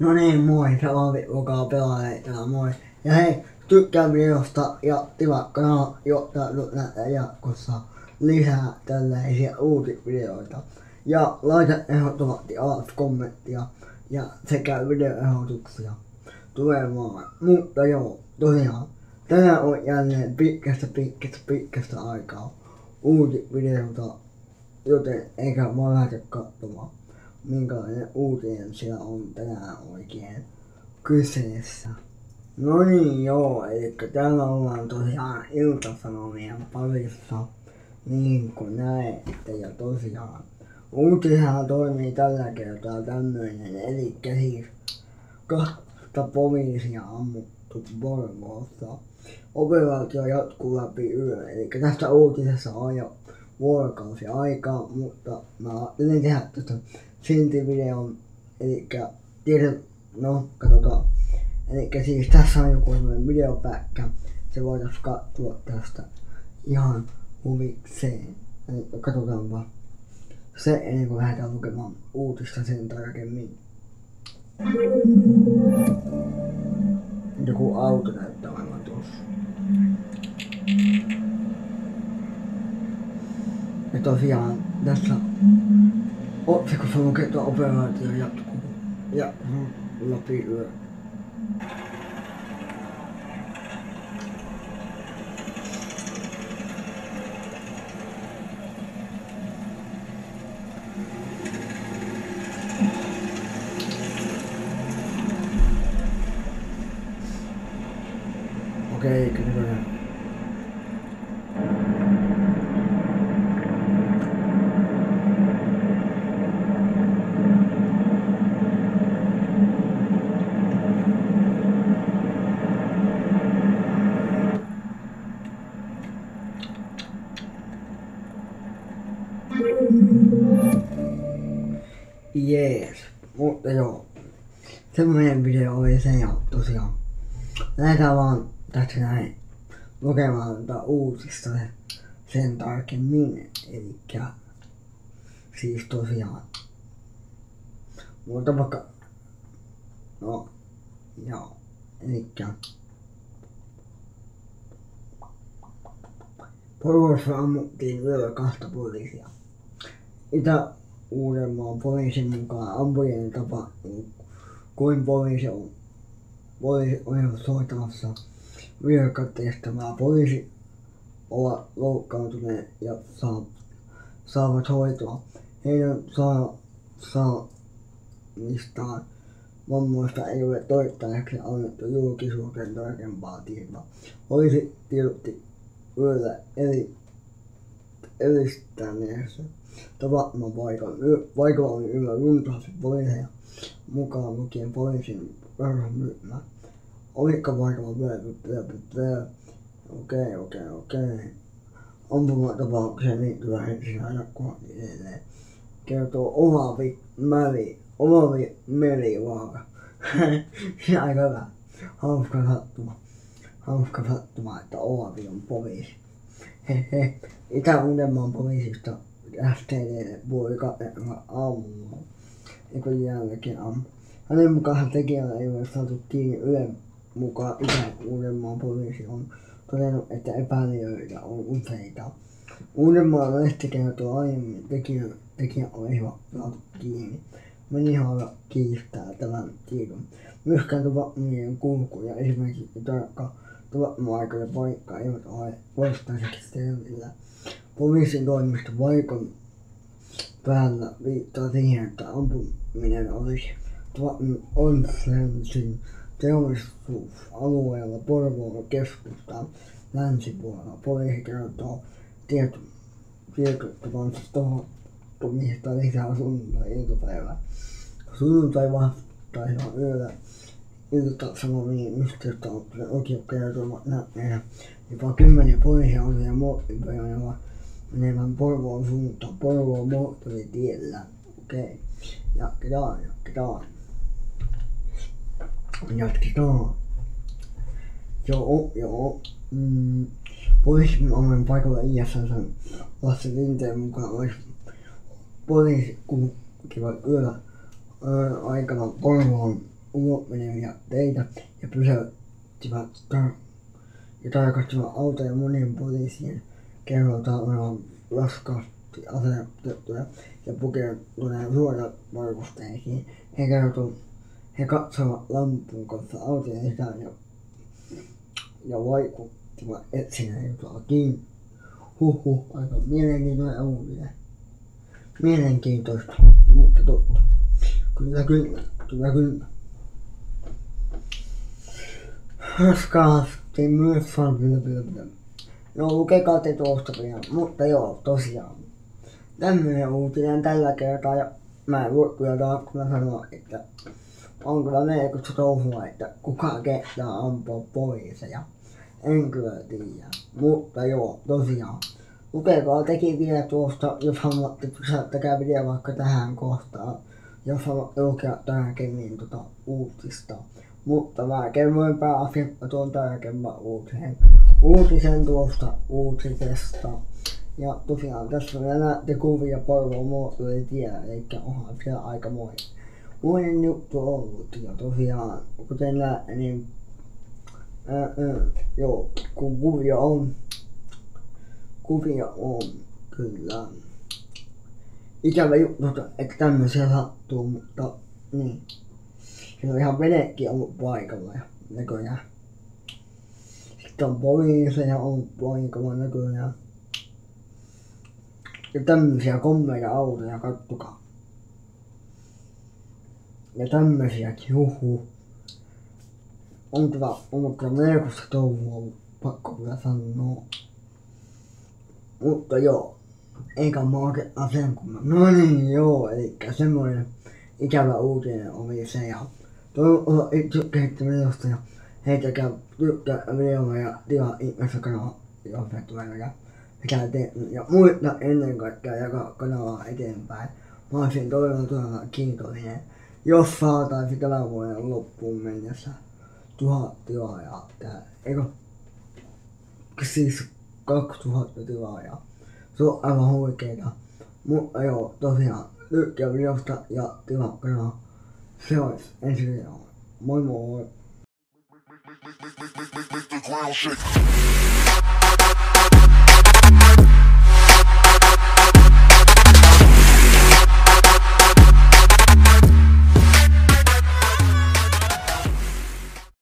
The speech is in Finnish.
No niin, moi, se Aavi, joka pelaa täällä, moi. Ja hei, tykkää videosta ja tilaa kanava, jotta näitä jatkossa lisää tällaisia uutisvideoita. Ja laita ehdottomasti alas kommenttia ja sekä videoehdotuksia tulemaan. Mutta joo, tosiaan, tänään on jälleen pitkästä pitkästä pitkästä aikaa uutisvideota, joten eikä vaan lähde katsomaan minkälainen uutinen siellä on tänään oikein kyseessä. No niin joo, eli täällä ollaan tosiaan iltasanomien parissa, niin kuin näette, ja tosiaan uutishan toimii tällä kertaa tämmöinen, eli siis kahta poliisia ammuttu Borgoossa. Operaatio jatkuu läpi yön, eli tästä uutisessa on jo vuorokausi aikaa, mutta mä ajattelin tehdä tästä silti videon, eli tiedät, no katsotaan. Eli siis tässä on joku sellainen videopätkä, se voitais katsoa tästä ihan huvikseen. Eli katsotaanpa se ennen kuin lähdetään lukemaan uutista sen tarkemmin. Joku auto näyttää aivan tuossa. Ja tosiaan tässä Oh, ik heb ook dat op eh, eh, Ja, de jacht te. Ja, dat weet het wel. Oké, ik kan. Jees, mutta joo. Semmoinen video oli se ja tosiaan. Lähdetään vaan tästä näin lukemaan tätä uutista sen tarkemmin. Eli siis tosiaan. Mutta vaikka... No, joo. Elikkä... Porvoossa ammuttiin yöllä kahta poliisia. Itä-Uudenmaan poliisin mukaan ampujien tapahtuu, kuin poliisi on poliisi on soittamassa virkatehtävää. Poliisi ovat loukkaantuneet ja saa, saavat hoitoa. Heidän saa, saamistaan vammoista ei ole toistaiseksi annettu julkisuuteen tarkempaa tietoa. Poliisi tiedotti yöllä eri, eristäneessä tapahtumapaikan. Paikalla oli yllä runsaasti poliiseja mukaan lukien poliisin ryhmä. Oliko paikalla Okei, okei, okei. Ampumatapaukseen liittyvä henkilö jatkuu edelleen. Kertoo Olavi Mäli, Olavi Merivaara. Aika hyvä. Hauska sattuma. Hauska sattuma, että Olavi on poliisi. Itä-Uudenmaan poliisista STD vuori aamulla. Eikö jälkeen aamu. Hänen mukaan tekijällä ei ole saatu kiinni Ylen mukaan Itä-Uudenmaan poliisi on todennut, että epäilijöitä on useita. Uudenmaan lehti kertoo aiemmin, tekijä, tekijä olisivat saatu kiinni. Menihaala kiistää tämän tiedon. Myöskään tapahtumien kulku ja esimerkiksi tarkka tapahtuma-aika ja paikka eivät ole toistaiseksi selvillä. Poliisin toimisto vaikon päällä viittaa siihen, että ampuminen olisi on Sensin teollisuusalueella Porvoon keskustan länsipuolella. Poliisi kertoo tieto, tiedottavansa tapahtumista lisää sunnuntai-iltapäivää. Sunnuntai vastaisella yöllä ilta-sanomiin yhteystoimituksen oikein kertovat nähneenä jopa kymmeniä poliisia oli ja moottoripyörällä menevän Porvoon suuntaan Porvoon moottoritiellä. Okei, okay. jatketaan, jatketaan jatketaan. Joo, joo. Mm, poliisin omen paikalla ISS Lasse Rinteen mukaan olisi poliisi kulkivat yöllä aikana Porvoon ulomeneviä teitä ja pysäyttivät tar- ja tarkastivat autoja monien poliisien kerrotaan olevan raskaasti asetettuja ja pukeutuneen suojavarusteisiin. He kertovat, he katsovat lampun kanssa autoja sisään ja, ja vaikuttivat etsineen jotakin. Huhhuh, aika mielenkiintoinen uutinen. Mielenkiintoista, mutta totta. Kyllä, kyllä, kyllä, kyllä. Raskaasti myös kyllä. No lukekaa te tuosta pian, mutta joo, tosiaan. Tämmöinen uutinen tällä kertaa ja mä en voi kyllä kyllä sanoa, että on kyllä melkoista touhua, että kuka kehtaa ampua poliiseja. En kyllä tiedä. Mutta joo, tosiaan. Lukekaa tekin vielä tuosta, jos haluatte, pysäyttäkää video vaikka tähän kohtaan. Jos haluatte lukea tarkemmin tota uutista. Mutta mä kerroin pääasiassa tuon tärkeimmän uutisen. Uutisen tuosta uutisesta. Ja tosiaan tässä vielä näette kuvia Porvoon moottorin tiellä, eli onhan siellä aika moi. Muinen juttu ollut ja tosiaan, kuten näette, niin ää, ää, joo, kun kuvia on, kuvia on kyllä. Ikävä juttu, että tämmöisiä sattuu, mutta niin. Siinä on ihan venekin ollut paikalla ja näköjään. Sitten on poliiseja on paikalla näköjään. Ja tämmöisiä kommeja autoja, kattokaa. Ja tämmöisiäkin, huhu. On kyllä, on kyllä melkoista touhua ollut, pakko kyllä sanoa. Mutta joo, eikä mä oikein asian kun mä... No niin, joo, eli semmoinen ikävä uutinen oli se ja toivon itse kehittämisestä ja heitäkää tykkää videoa ja tilaa ihmeessä kanava, jos se tulee ja mikä te, ja muista ennen kaikkea jakaa kanavaa eteenpäin. Mä olisin todella todella kiitollinen, jos saataisiin tämän vuoden loppuun mennessä tuhat tilaajaa tää, eikö? Siis 2000 tilaajaa. Se on aivan huikeeta. Mutta joo, tosiaan, tykkää videosta ja tilaa kanavaa. Se olisi ensi videolla.